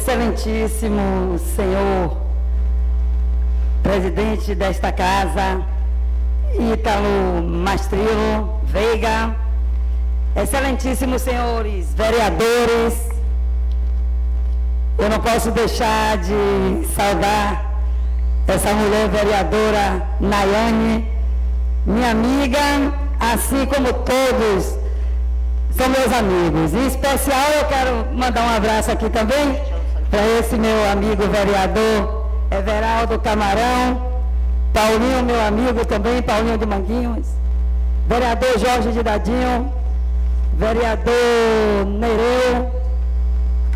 Excelentíssimo senhor presidente desta casa, Ítalo Mastrilo Veiga, excelentíssimos senhores vereadores, eu não posso deixar de saudar essa mulher vereadora Nayane, minha amiga, assim como todos são meus amigos. Em especial eu quero mandar um abraço aqui também para esse meu amigo vereador Everaldo Camarão, Paulinho, meu amigo também, Paulinho de Manguinhos, vereador Jorge de Dadinho, vereador Nereu,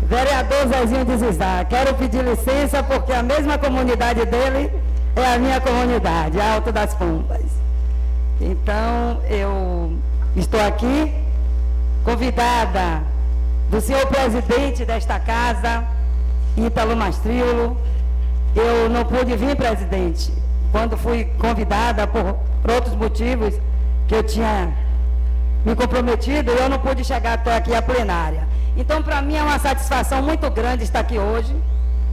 vereador Zezinho de Zizá. Quero pedir licença porque a mesma comunidade dele é a minha comunidade, Alto das Pombas. Então, eu estou aqui convidada do senhor presidente desta casa, Ítalo Mastrilo. Eu não pude vir, presidente, quando fui convidada por, por outros motivos que eu tinha me comprometido, eu não pude chegar até aqui à plenária. Então, para mim é uma satisfação muito grande estar aqui hoje,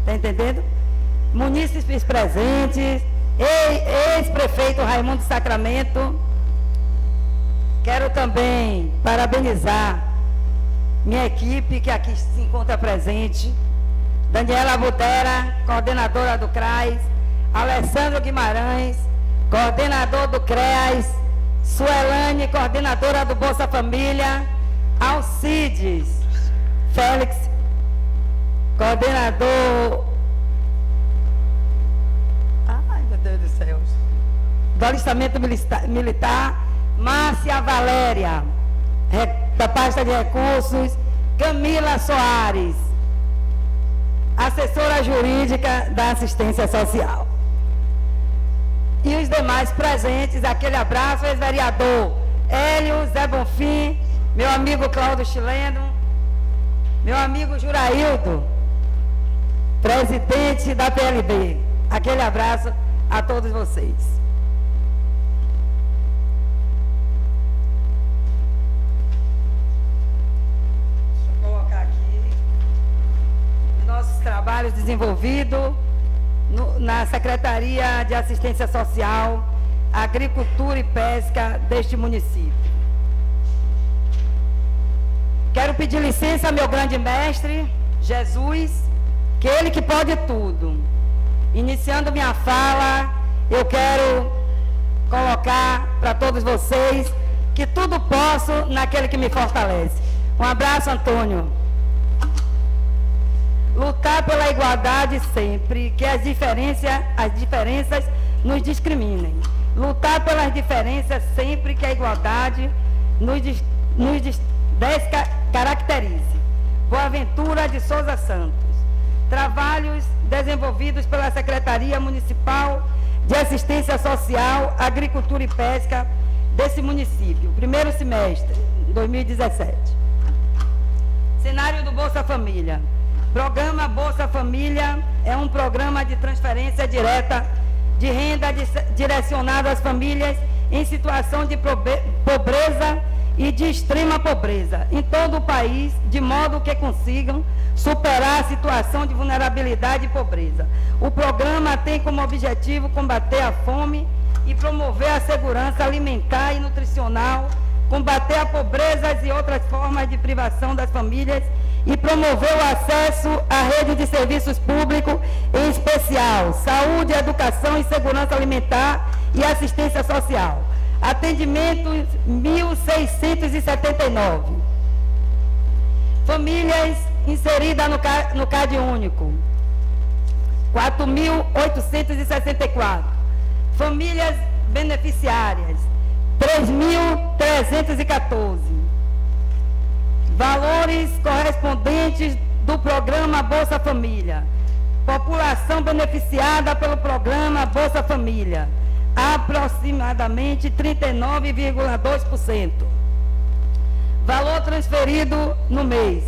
está entendendo? Munícipes presentes, ex-prefeito Raimundo Sacramento, Quero também parabenizar minha equipe que aqui se encontra presente. Daniela Butera, coordenadora do CRAS, Alessandro Guimarães, coordenador do CREAS, Suelane, coordenadora do Bolsa Família, Alcides, Félix, coordenador. Ai, meu Deus do céu. Do alistamento militar. Márcia Valéria, da pasta de recursos, Camila Soares, assessora jurídica da assistência social. E os demais presentes, aquele abraço, ex-vereador Hélio Zé Bonfim, meu amigo Cláudio Chileno, meu amigo Juraildo, presidente da PLB. Aquele abraço a todos vocês. Trabalhos desenvolvidos na Secretaria de Assistência Social, Agricultura e Pesca deste município. Quero pedir licença ao meu grande mestre, Jesus, que ele que pode tudo. Iniciando minha fala, eu quero colocar para todos vocês que tudo posso naquele que me fortalece. Um abraço, Antônio. Lutar pela igualdade sempre, que as diferenças, as diferenças nos discriminem. Lutar pelas diferenças sempre que a igualdade nos, nos descaracterize. Boaventura de Souza Santos. Trabalhos desenvolvidos pela Secretaria Municipal de Assistência Social, Agricultura e Pesca desse município. Primeiro semestre, 2017. Cenário do Bolsa Família. Programa Bolsa Família é um programa de transferência direta de renda direcionado às famílias em situação de pobreza e de extrema pobreza em todo o país, de modo que consigam superar a situação de vulnerabilidade e pobreza. O programa tem como objetivo combater a fome e promover a segurança alimentar e nutricional, combater a pobreza e outras formas de privação das famílias e promover o acesso à rede de serviços públicos, em especial saúde, educação e segurança alimentar e assistência social. Atendimento 1.679. Famílias inseridas no, no CAD único. 4.864. Famílias beneficiárias. 3.314 Valores correspondentes do programa Bolsa Família. População beneficiada pelo programa Bolsa Família. Aproximadamente 39,2%. Valor transferido no mês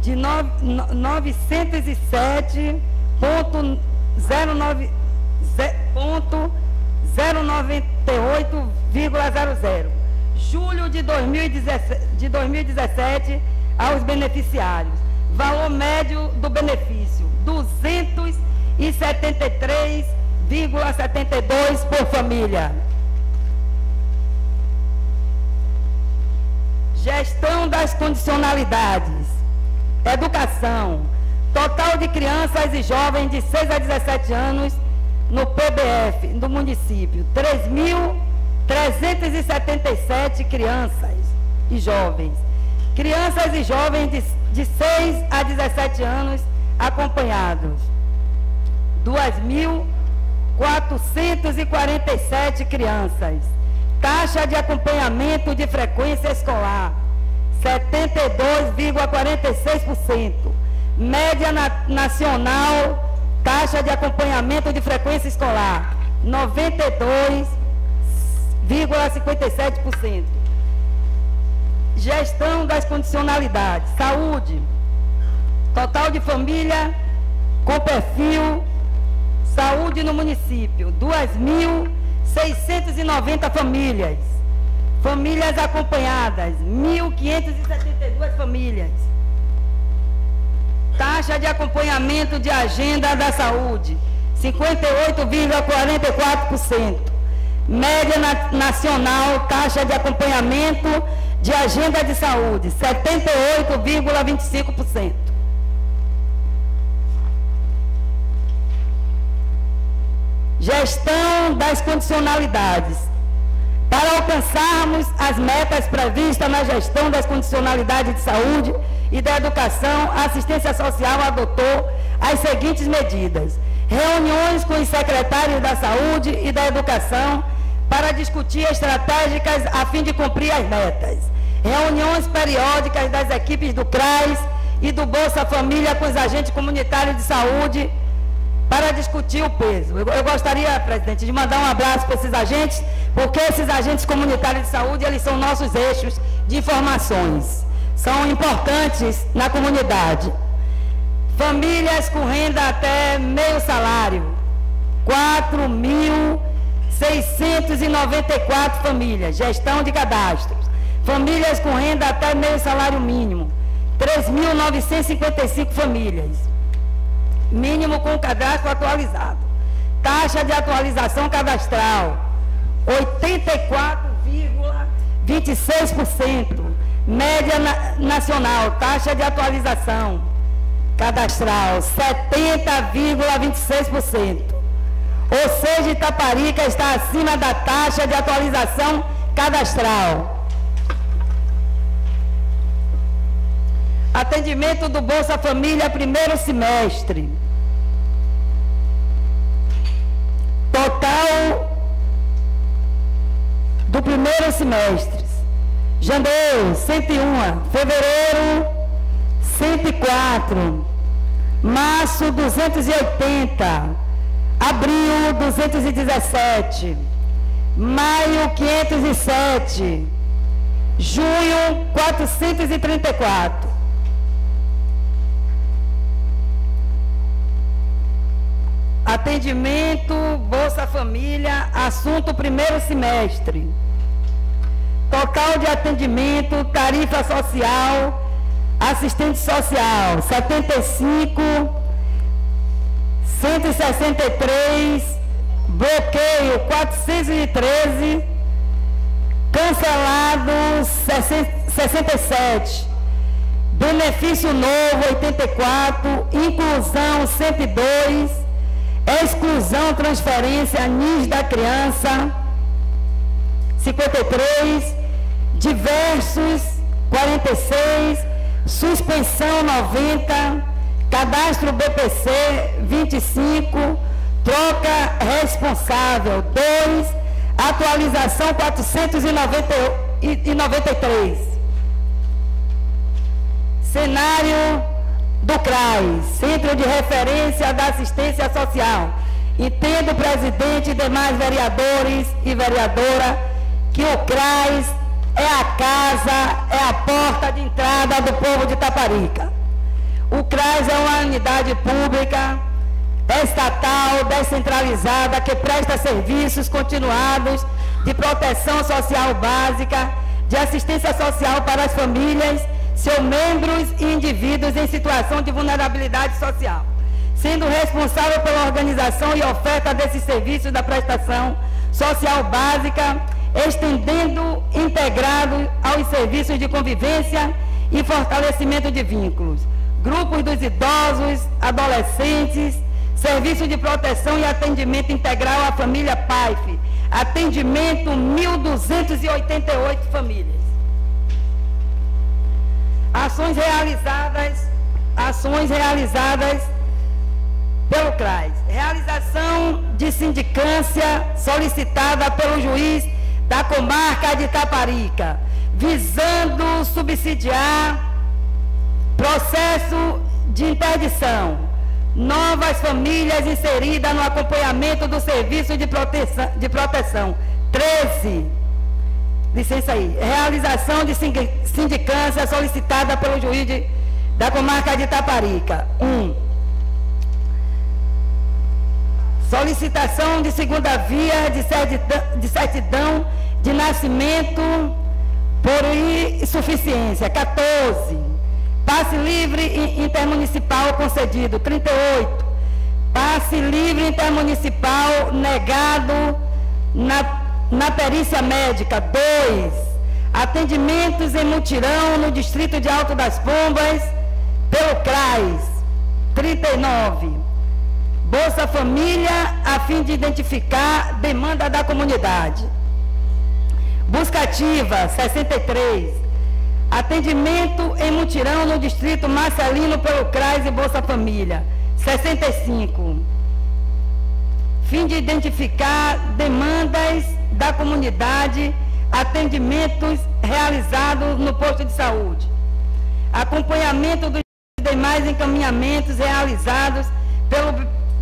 de 997,098,00 julho de 2017, de 2017 aos beneficiários. Valor médio do benefício, 273,72 por família. Gestão das condicionalidades. Educação. Total de crianças e jovens de 6 a 17 anos no PBF do município. 3.377 crianças e jovens. Crianças e jovens de, de 6 a 17 anos acompanhados. 2.447 crianças Taxa de acompanhamento de frequência escolar, 72,46%. Média na, nacional, taxa de acompanhamento de frequência escolar, 92,57%. Gestão das condicionalidades. Saúde. Total de família com perfil saúde no município, 2.000 690 famílias. Famílias acompanhadas, 1.572 famílias. Taxa de acompanhamento de agenda da saúde, 58,44%. Média na, nacional, taxa de acompanhamento de agenda de saúde, 78,25%. Gestão das condicionalidades. Para alcançarmos as metas previstas na gestão das condicionalidades de saúde e da educação, a assistência social adotou as seguintes medidas. Reuniões com os secretários da saúde e da educação para discutir estratégicas a fim de cumprir as metas. Reuniões periódicas das equipes do CRAS e do Bolsa Família com os agentes comunitários de saúde para discutir o peso. Eu, eu, gostaria, presidente, de mandar um abraço para esses agentes, porque esses agentes comunitários de saúde, eles são nossos eixos de informações. São importantes na comunidade. Famílias com renda até meio salário. 4.694 famílias. Gestão de cadastros. Famílias com renda até meio salário mínimo. 3.955 famílias mínimo com cadastro atualizado. Taxa de atualização cadastral, 84,26%. Média na, nacional, taxa de atualização cadastral, 70,26%. Ou seja, Itaparica está acima da taxa de atualização cadastral. Atendimento do Bolsa Família, primeiro semestre. Total do primeiro semestre. Janeiro, 101. Fevereiro, 104. Março, 280. Abril, 217. Maio, 507. Junho, 434. Atendimento, Bolsa Família, assunto primeiro semestre. Total de atendimento, tarifa social, assistente social, 75, 163, bloqueio 413, cancelado 67, benefício novo 84, inclusão 102, exclusão, transferência, NIS da criança, 53, diversos, 46, suspensão, 90, cadastro BPC, 25, troca responsável, 2, atualização, 493. Cenário do CRAS, Centro de Referência da Assistência Social. Entendo, presidente e demais vereadores e vereadora, que o CRAS é a casa, é a porta de entrada do povo de Taparica. O CRAS é uma unidade pública, estatal, descentralizada, que presta serviços continuados de proteção social básica, de assistência social para as famílias seus membros e indivíduos em situação de vulnerabilidade social, sendo responsável pela organização e oferta desses serviços da prestação social básica, estendendo integrado aos serviços de convivência e fortalecimento de vínculos, grupos dos idosos, adolescentes, serviço de proteção e atendimento integral à família PAIF, atendimento 1.288 famílias. Ações realizadas, ações realizadas pelo CRAS. Realização de sindicância solicitada pelo juiz da comarca de Taparica, visando subsidiar processo de interdição. Novas famílias inseridas no acompanhamento do serviço de proteção, de proteção. 13. Licença aí. Realização de sindicância solicitada pelo juiz de, da comarca de Taparica. 1. Um, solicitação de segunda via de certidão de, certidão de nascimento por insuficiência. 14. Passe livre intermunicipal concedido. 38. Passe livre intermunicipal negado na, na perícia médica. 2. Atendimentos em mutirão no distrito de Alto das Pombas pelo CRAS. 39 Bolsa Família, a fim de identificar demanda da comunidade. Busca ativa, 63. Atendimento em mutirão no distrito Marcelino pelo CRAS e Bolsa Família, 65. Fim de identificar demandas da comunidade, atendimentos realizados no posto de saúde. Acompanhamento dos demais encaminhamentos realizados pelo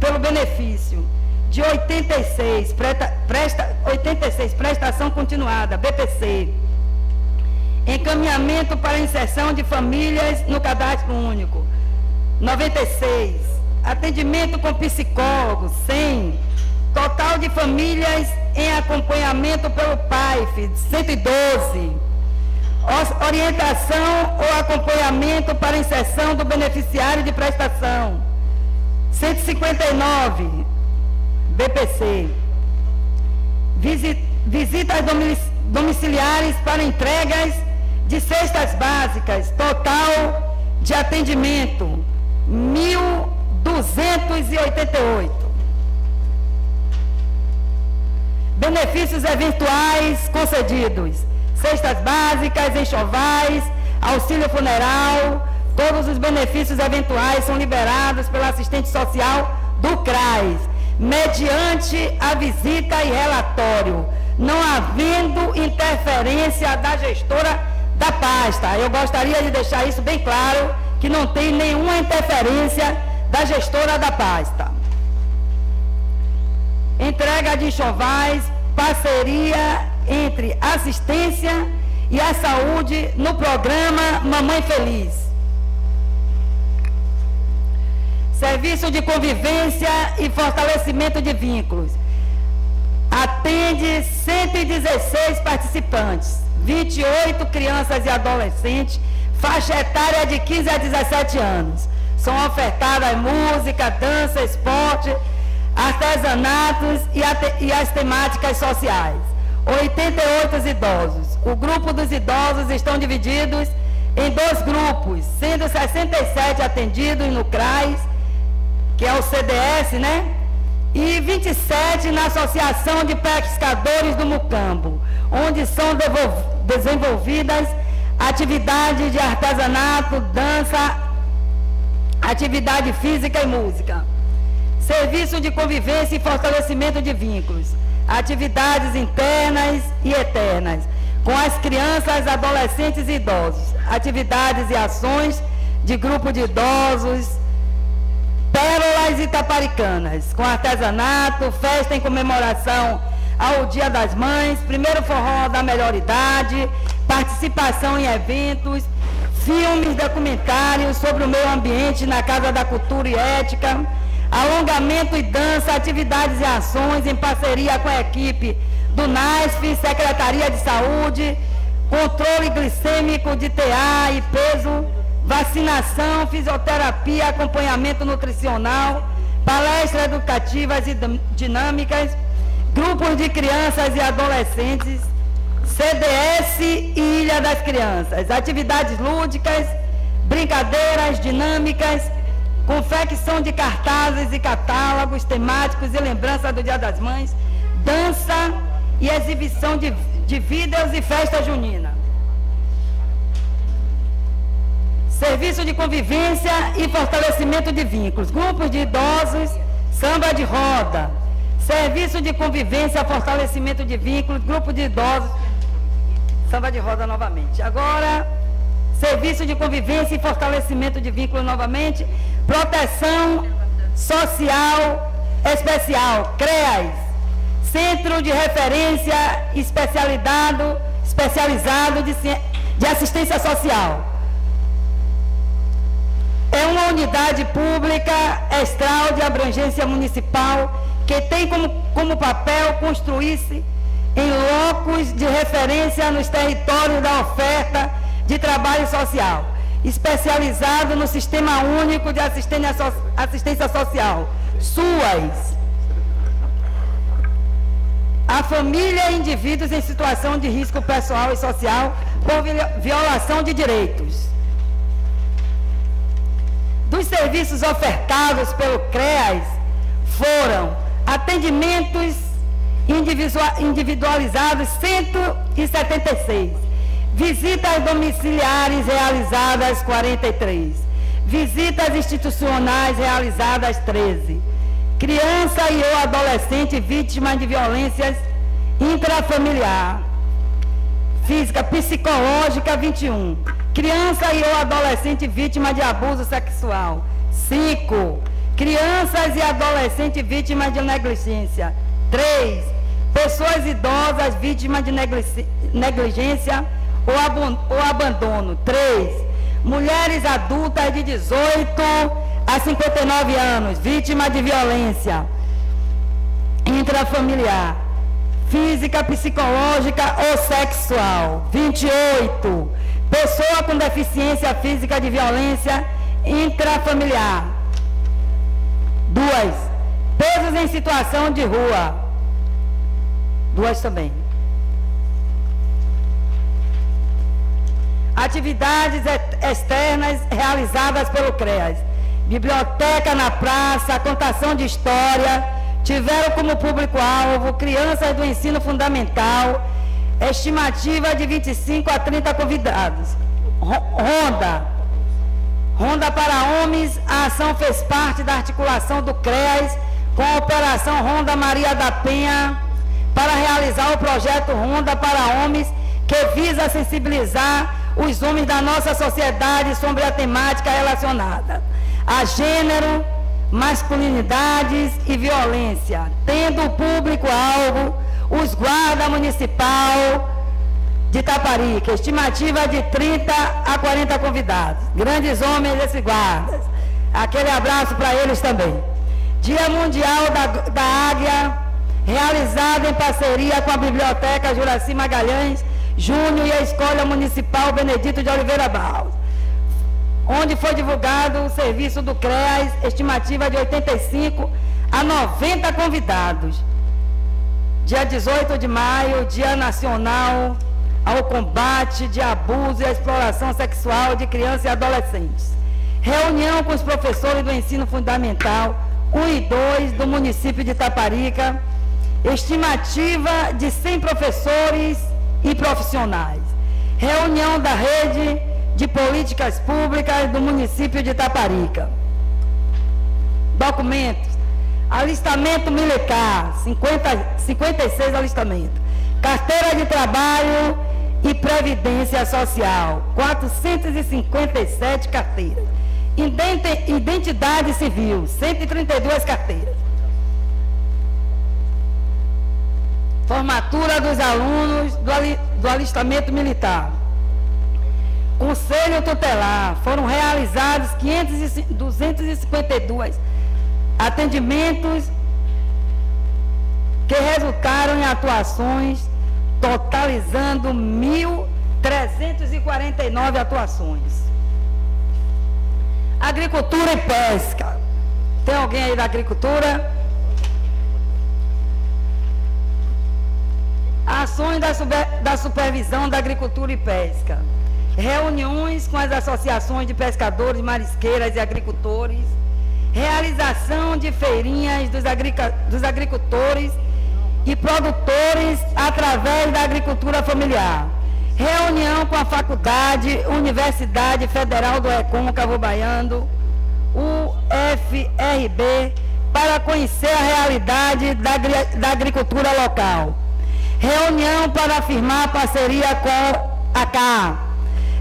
pelo benefício de 86, presta, presta, 86 prestação continuada, BPC. Encaminhamento para inserção de famílias no cadastro único. 96. Atendimento com psicólogo, 100. Total de famílias em acompanhamento pelo PAIF, 112. Orientação ou acompanhamento para inserção do beneficiário de prestação. 159, BPC. Visitas domiciliares para entregas de cestas básicas, total de atendimento, 1.288. Benefícios eventuais concedidos, cestas básicas, enxovais, auxílio funeral, Todos os benefícios eventuais são liberados pelo assistente social do CRAS, mediante a visita e relatório, não havendo interferência da gestora da pasta. Eu gostaria de deixar isso bem claro, que não tem nenhuma interferência da gestora da pasta. Entrega de enxovais, parceria entre assistência e a saúde no programa Mamãe Feliz. Serviço de convivência e fortalecimento de vínculos. Atende 116 participantes, 28 crianças e adolescentes, faixa etária de 15 a 17 anos. São ofertadas música, dança, esporte, artesanatos e, e as temáticas sociais. 88 idosos. O grupo dos idosos estão divididos em dois grupos, sendo 67 atendidos no CRAS que é o CDS, né? E 27 na Associação de Pescadores do Mucambo, onde são desenvolvidas atividades de artesanato, dança, atividade física e música. Serviço de convivência e fortalecimento de vínculos. Atividades internas e eternas. Com as crianças, adolescentes e idosos. Atividades e ações de grupo de idosos, pérolas itaparicanas, com artesanato, festa em comemoração ao Dia das Mães, primeiro forró da melhor idade, participação em eventos, filmes, documentários sobre o meio ambiente na Casa da Cultura e Ética, alongamento e dança, atividades e ações em parceria com a equipe do NASF, Secretaria de Saúde, controle glicêmico de TA e peso, vacinação, fisioterapia, acompanhamento nutricional, palestras educativas e dinâmicas, grupos de crianças e adolescentes, CDS e Ilha das Crianças, atividades lúdicas, brincadeiras dinâmicas, confecção de cartazes e catálogos temáticos e lembrança do Dia das Mães, dança e exibição de, de vídeos e festa junina. Serviço de convivência e fortalecimento de vínculos. Grupos de idosos, samba de roda. Serviço de convivência, fortalecimento de vínculos, grupo de idosos, samba de roda novamente. Agora, serviço de convivência e fortalecimento de vínculos novamente, proteção social especial, CREAS, Centro de Referência Especializado, especializado de, de Assistência Social. É uma unidade pública extra de abrangência municipal que tem como, como papel construir-se em locos de referência nos territórios da oferta de trabalho social, especializado no Sistema Único de Assistência, assistência Social, SUAS. A família e indivíduos em situação de risco pessoal e social por violação de direitos. Dos serviços ofertados pelo CREAS foram atendimentos individualizados 176, visitas domiciliares realizadas 43, visitas institucionais realizadas 13, criança e ou adolescente vítima de violências intrafamiliar, física, psicológica 21, criança e ou adolescente vítima de abuso sexual 5, Crianças e adolescentes vítimas de negligência. 3. Pessoas idosas vítimas de negligência ou, ou abandono. 3. Mulheres adultas de 18 a 59 anos, vítimas de violência intrafamiliar, física, psicológica ou sexual. 28. Pessoa com deficiência física de violência intrafamiliar. Duas, presos em situação de rua. Duas também. Atividades externas realizadas pelo CREAS. Biblioteca na praça, contação de história. Tiveram como público-alvo crianças do ensino fundamental. Estimativa de 25 a 30 convidados. Ronda Ronda para Homens, a ação fez parte da articulação do CREAS com a Operação Ronda Maria da Penha para realizar o projeto Ronda para Homens, que visa sensibilizar os homens da nossa sociedade sobre a temática relacionada a gênero, masculinidades e violência, tendo público-alvo os guarda municipal, de Itaparica, estimativa de 30 a 40 convidados, grandes homens e guardas. Aquele abraço para eles também. Dia Mundial da, da Águia, realizado em parceria com a Biblioteca Juraci Magalhães Júnior e a Escola Municipal Benedito de Oliveira Barros, onde foi divulgado o serviço do CREAS, estimativa de 85 a 90 convidados. Dia 18 de maio, Dia Nacional ao combate de abuso e exploração sexual de crianças e adolescentes. Reunião com os professores do ensino fundamental 1 e 2 do município de Taparica, estimativa de 100 professores e profissionais. Reunião da rede de políticas públicas do município de Taparica. Documentos. Alistamento militar, 50, 56 alistamentos. Carteira de trabalho e Previdência Social, 457 carteiras. Identidade Civil, 132 carteiras. Formatura dos alunos do, alistamento militar. Conselho Tutelar, foram realizados 500 252 atendimentos que resultaram em atuações totalizando 1.000 349 atuações. Agricultura e pesca. Tem alguém aí da agricultura? Ações da, super, da supervisão da agricultura e pesca. Reuniões com as associações de pescadores, marisqueiras e agricultores. Realização de feirinhas dos, dos agricultores e produtores através da agricultura familiar. Reunião com a Faculdade Universidade Federal do Recôncavo Baiano, UFRB, para conhecer a realidade da, da agricultura local. Reunião para firmar parceria com a CA.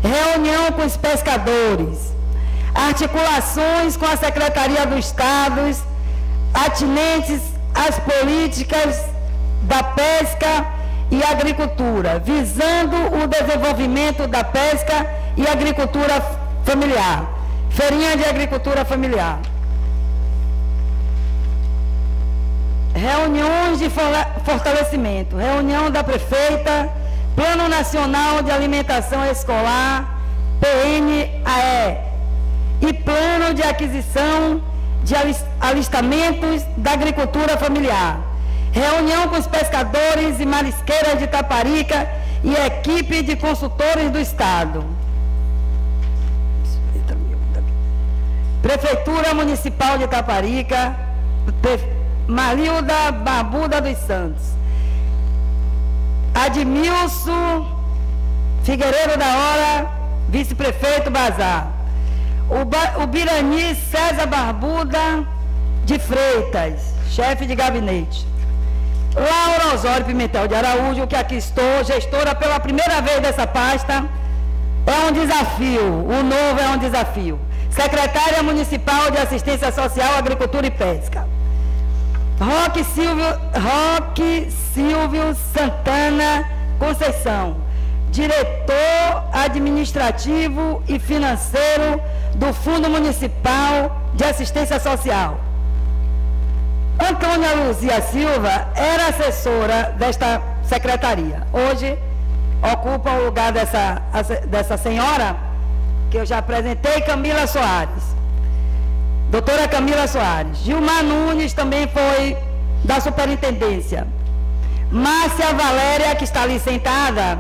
Reunião com os pescadores. Articulações com a Secretaria do Estado, atinentes às políticas da pesca e agricultura, visando o desenvolvimento da pesca e agricultura familiar. Feirinha de Agricultura Familiar. Reuniões de fortalecimento. Reunião da prefeita, Plano Nacional de Alimentação Escolar, PNAE. E Plano de Aquisição de Alistamentos da Agricultura Familiar. Reunião com os pescadores e marisqueiras de Taparica e equipe de consultores do Estado. Prefeitura Municipal de Taparica, Marilda Barbuda dos Santos. Admilson Figueiredo da Hora, vice-prefeito Bazar. O, o Birani César Barbuda de Freitas, chefe de gabinete. Laura Osório Pimentel de Araújo, que aqui estou, gestora pela primeira vez dessa pasta. É um desafio, o novo é um desafio. Secretária Municipal de Assistência Social, Agricultura e Pesca. Roque Silvio, Roque Silvio Santana Conceição, diretor administrativo e financeiro do Fundo Municipal de Assistência Social. Antônia Luzia Silva era assessora desta secretaria. Hoje ocupa o lugar dessa, dessa senhora, que eu já apresentei, Camila Soares. Doutora Camila Soares. Gilmar Nunes também foi da superintendência. Márcia Valéria, que está ali sentada,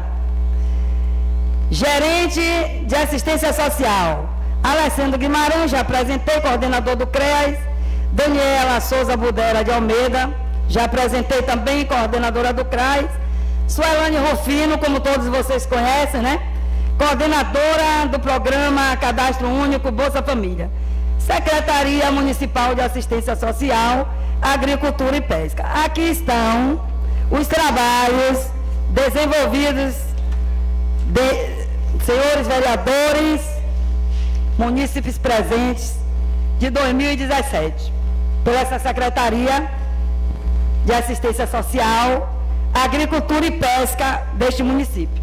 gerente de assistência social. Alessandro Guimarães, já apresentei, coordenador do CREAS. Daniela Souza Budera de Almeida, já apresentei também, coordenadora do CRAS. Suelane Rufino, como todos vocês conhecem, né? Coordenadora do programa Cadastro Único Bolsa Família. Secretaria Municipal de Assistência Social, Agricultura e Pesca. Aqui estão os trabalhos desenvolvidos de senhores vereadores, munícipes presentes de 2017 por essa Secretaria de Assistência Social, Agricultura e Pesca deste município.